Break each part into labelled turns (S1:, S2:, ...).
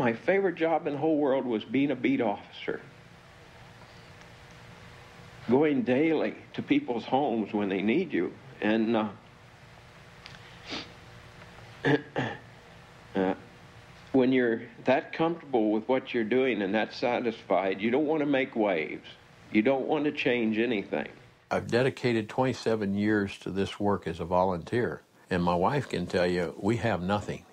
S1: My favorite job in the whole world was being a beat officer. Going daily to people's homes when they need you. And uh, uh, when you're that comfortable with what you're doing and that satisfied, you don't want to make waves. You don't want to change anything.
S2: I've dedicated 27 years to this work as a volunteer, and my wife can tell you we have nothing.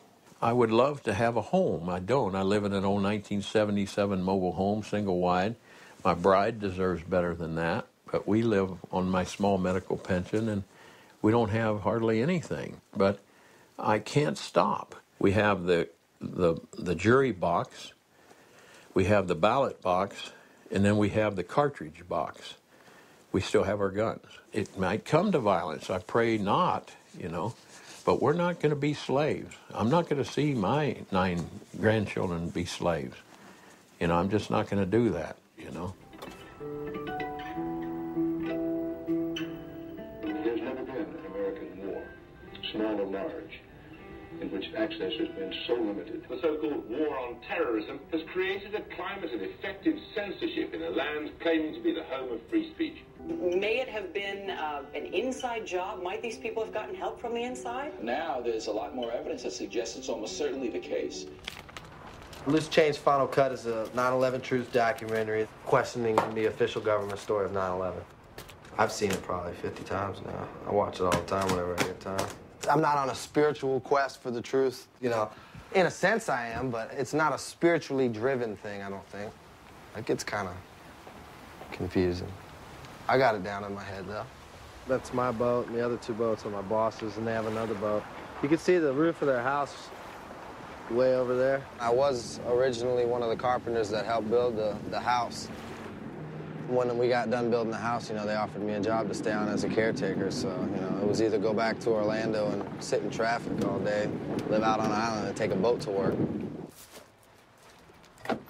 S2: I would love to have a home. I don't. I live in an old 1977 mobile home, single wide. My bride deserves better than that, but we live on my small medical pension and we don't have hardly anything. But I can't stop. We have the the the jury box, we have the ballot box, and then we have the cartridge box. We still have our guns. It might come to violence. I pray not, you know, but we're not going to be slaves. I'm not going to see my nine grandchildren be slaves. You know, I'm just not going to do that, you know.
S3: There's never been an American war, small or large, in which access has been so limited.
S4: The so-called war on terrorism has created a climate of effective censorship in a land claiming to be the home of free speech.
S5: May it have been uh, an inside job? Might these people have gotten help from the inside?
S6: Now there's a lot more evidence that suggests it's almost certainly the case.
S7: Loose Change Final Cut is a 9-11 truth documentary questioning the official government story of 9-11. I've seen it probably 50 times now. I watch it all the time whenever I get time. I'm not on a spiritual quest for the truth, you know. In a sense I am, but it's not a spiritually driven thing, I don't think. It gets kind of confusing. I got it down in my head, though. That's my boat, and the other two boats are my boss's, and they have another boat. You can see the roof of their house way over there. I was originally one of the carpenters that helped build the, the house. When we got done building the house, you know, they offered me a job to stay on as a caretaker. So, you know, it was either go back to Orlando and sit in traffic all day, live out on an island, and take a boat to work.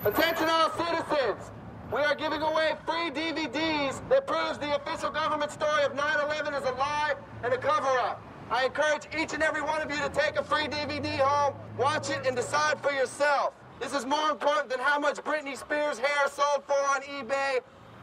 S8: Attention all citizens! We are giving away free DVDs that proves the official government story of 9-11 is a lie and a cover-up. I encourage each and every one of you to take a free DVD home, watch it, and decide for yourself. This is more important than how much Britney Spears hair sold for on eBay,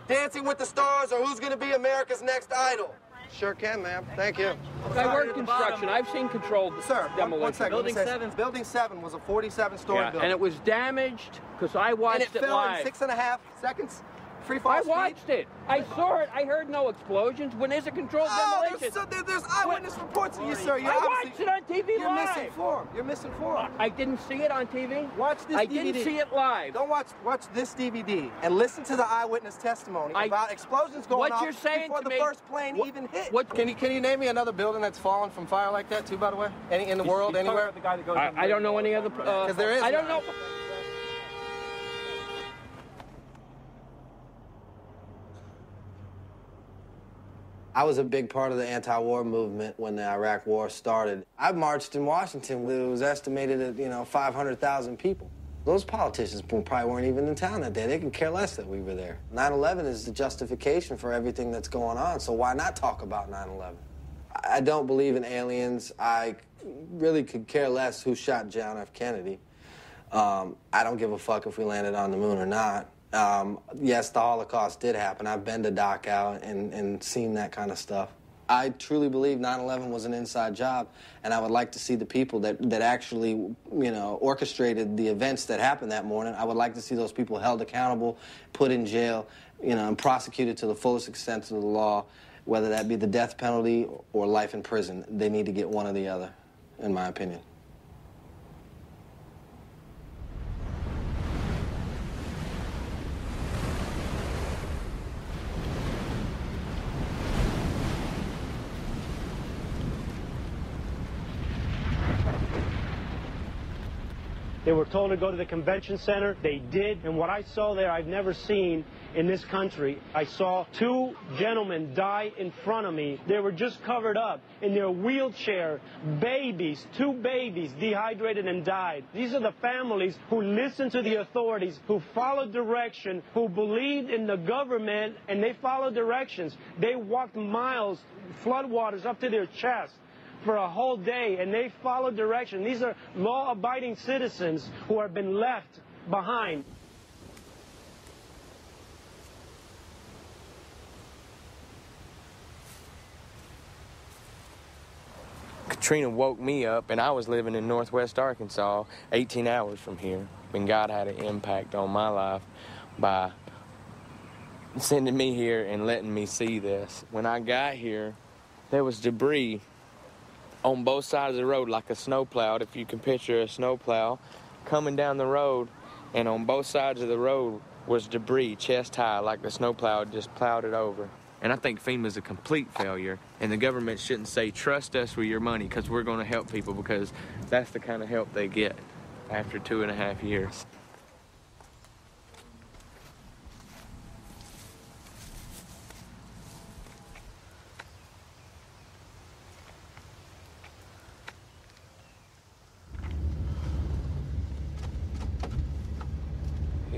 S8: Dancing with the Stars, or who's going to be America's next idol.
S7: Sure can, ma'am. Thank you.
S9: I work construction. I've seen controlled
S7: Sir, one-
S9: demolition.
S7: one second.
S9: Building
S7: says
S9: seven.
S7: Building 7 was a 47-story
S9: Yeah,
S7: building.
S9: and it was damaged because I watched it.
S7: and it, fell
S9: live.
S7: in six and a half seconds. Free fall
S9: I
S7: speed.
S9: watched it. I saw it. I heard no explosions. When there's a controlled
S7: Oh,
S9: demolition.
S7: there's, so, there's eyewitness reports of you, sir. You're
S9: I watched it on TV
S7: You're
S9: live.
S7: misinformed. You're missing misinformed.
S9: I didn't see it on TV.
S7: Watch this
S9: I
S7: DVD.
S9: didn't see it live.
S7: Don't watch watch this DVD and listen to the eyewitness testimony
S9: I-
S7: about explosions going
S9: What
S7: off
S9: you're saying
S7: before
S9: to
S7: the
S9: me-
S7: first plane
S9: what-
S7: even hit.
S9: what-
S7: can you can you name me another building that's fallen from fire like that too? By the way, any in the world, anywhere?
S9: I, I don't know any other. uh,
S7: there is.
S9: I don't know.
S7: I was a big part of the anti-war movement when the Iraq War started. I marched in Washington. It was estimated at you know 500,000 people. Those politicians probably weren't even in town that day. They could care less that we were there. 9/11 is the justification for everything that's going on. So why not talk about 9/11? I don't believe in aliens. I really could care less who shot John F. Kennedy. Um, I don't give a fuck if we landed on the moon or not. Um, yes, the Holocaust did happen. I've been to Dachau and, and seen that kind of stuff. I truly believe 9/11 was an inside job, and I would like to see the people that, that actually, you know, orchestrated the events that happened that morning. I would like to see those people held accountable, put in jail, you know, and prosecuted to the fullest extent of the law, whether that be the death penalty or life in prison. They need to get one or the other, in my opinion.
S10: They were told to go to the convention center. They did. And what I saw there, I've never seen in this country. I saw two gentlemen die in front of me. They were just covered up in their wheelchair. Babies, two babies, dehydrated and died. These are the families who listened to the authorities, who followed direction, who believed in the government, and they followed directions. They walked miles, floodwaters up to their chest for a whole day and they follow direction. These are law-abiding citizens who have been left behind.
S11: Katrina woke me up, and I was living in northwest Arkansas, 18 hours from here. And God had an impact on my life by sending me here and letting me see this. When I got here, there was debris on both sides of the road, like a snowplow, if you can picture a snowplow coming down the road, and on both sides of the road was debris chest high, like the snowplow just plowed it over. And I think FEMA's a complete failure, and the government shouldn't say, trust us with your money, because we're going to help people, because that's the kind of help they get after two and a half years.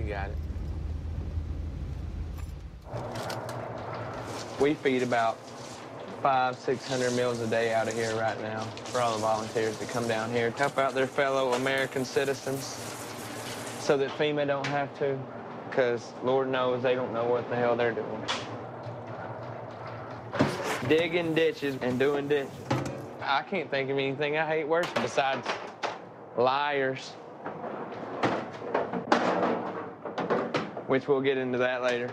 S11: Got it. We feed about five, six hundred meals a day out of here right now for all the volunteers that come down here to help out their fellow American citizens so that FEMA don't have to, because Lord knows they don't know what the hell they're doing. Digging ditches and doing ditches. I can't think of anything I hate worse besides liars. Which we'll get into that later.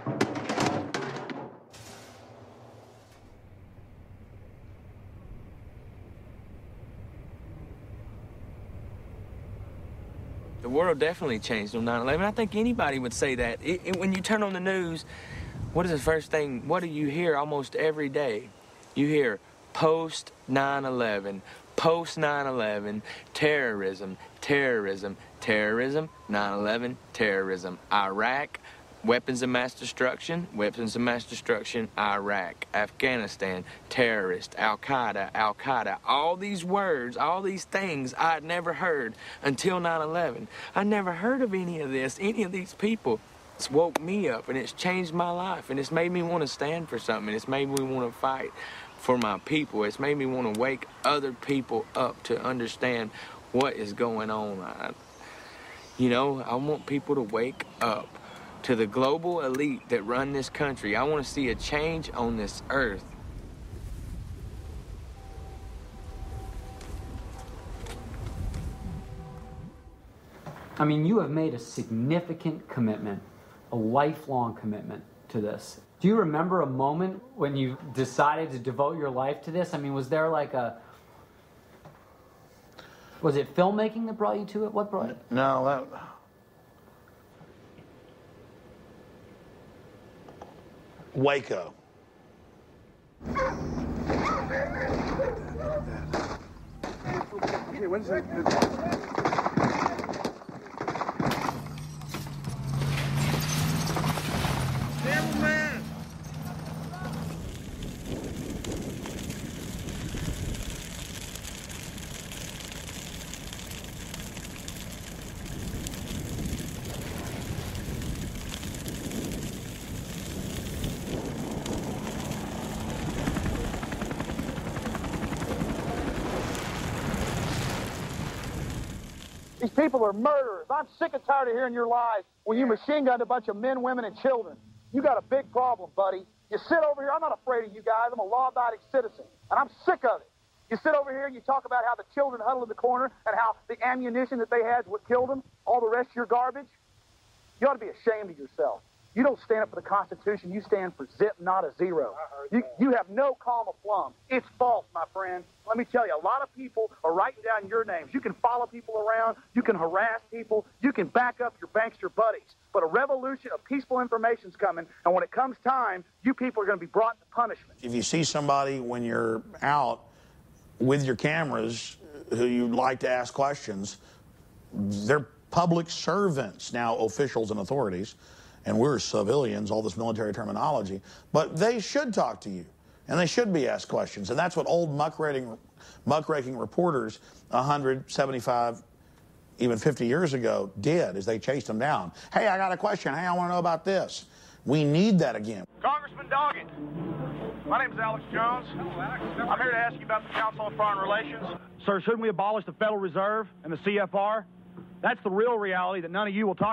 S11: The world definitely changed on 9 11. I think anybody would say that. It, it- when you turn on the news, what is the first thing? What do you hear almost every day? You hear post 9 11, post 9 11, terrorism, terrorism, terrorism, 9 11, terrorism, Iraq, weapons of mass destruction, weapons of mass destruction, Iraq, Afghanistan, terrorist, Al Qaeda, Al Qaeda. All these words, all these things I had never heard until 9 11. I never heard of any of this, any of these people. It's woke me up and it's changed my life and it's made me want to stand for something. It's made me want to fight for my people. It's made me want to wake other people up to understand what is going on. I, you know, I want people to wake up to the global elite that run this country. I want to see a change on this earth.
S12: I mean, you have made a significant commitment, a lifelong commitment to this. Do you remember a moment when you decided to devote your life to this? I mean, was there like a. Was it filmmaking that brought you to it? What brought it?
S13: No, that. Waco.
S14: These people are murderers. I'm sick and tired of hearing your lies when you machine gunned a bunch of men, women, and children. You got a big problem, buddy. You sit over here. I'm not afraid of you guys. I'm a law-abiding citizen, and I'm sick of it. You sit over here and you talk about how the children huddle in the corner and how the ammunition that they had is what killed them. All the rest of your garbage. You ought to be ashamed of yourself. You don't stand up for the Constitution. You stand for zip, not a zero. You, you have no calm of plum. It's false, my friend. Let me tell you, a lot of people are writing down your names. You can follow people around. You can harass people. You can back up your bankster buddies. But a revolution of peaceful information is coming, and when it comes time, you people are going to be brought to punishment.
S13: If you see somebody when you're out with your cameras who you'd like to ask questions, they're public servants, now officials and authorities, and we're civilians, all this military terminology, but they should talk to you and they should be asked questions. And that's what old muckraking, muckraking reporters 175, even 50 years ago did, is they chased them down. Hey, I got a question. Hey, I want to know about this. We need that again.
S15: Congressman Doggett,
S14: My name is Alex Jones. I'm here to ask you about the Council on Foreign Relations. Sir, shouldn't we abolish the Federal Reserve and the CFR? That's the real reality that none of you will talk